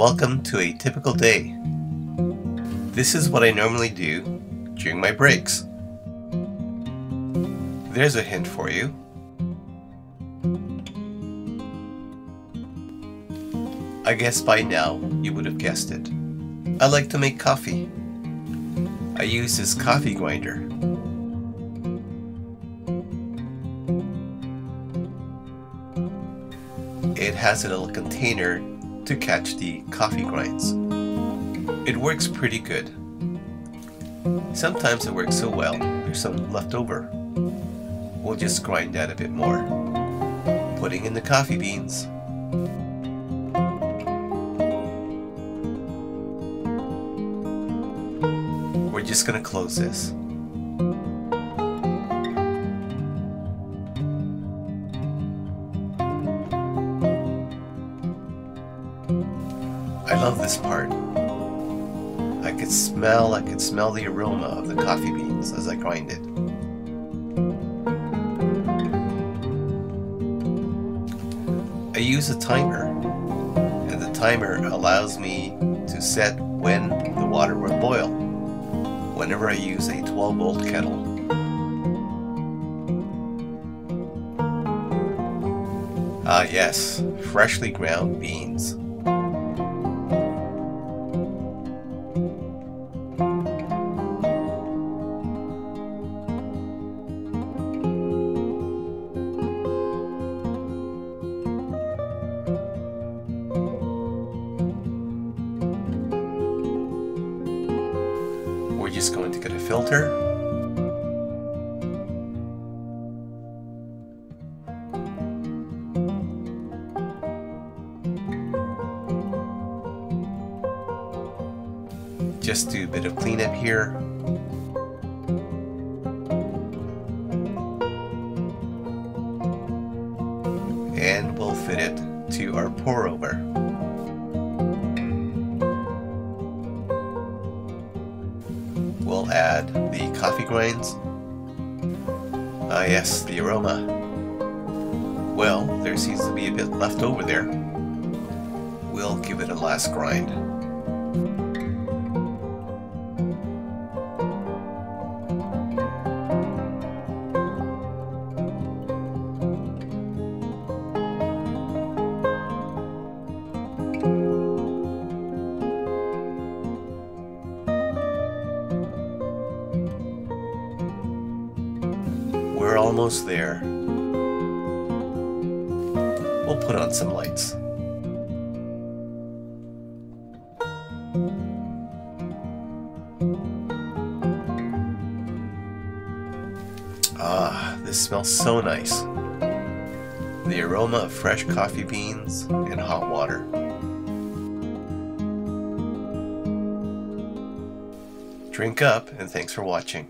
Welcome to a typical day. This is what I normally do during my breaks. There's a hint for you. I guess by now you would have guessed it. I like to make coffee. I use this coffee grinder. It has a little container to catch the coffee grinds. It works pretty good. Sometimes it works so well, there's some left over. We'll just grind that a bit more. Putting in the coffee beans. We're just gonna close this. Love this part. I could smell, I could smell the aroma of the coffee beans as I grind it. I use a timer, and the timer allows me to set when the water will boil, whenever I use a 12 volt kettle. Ah yes, freshly ground beans. We're just going to get a filter. Just do a bit of cleanup here. And we'll fit it to our pour over. Add the coffee grinds. Ah yes, the aroma. Well, there seems to be a bit left over there. We'll give it a last grind. Almost there. We'll put on some lights. Ah, this smells so nice. The aroma of fresh coffee beans and hot water. Drink up and thanks for watching.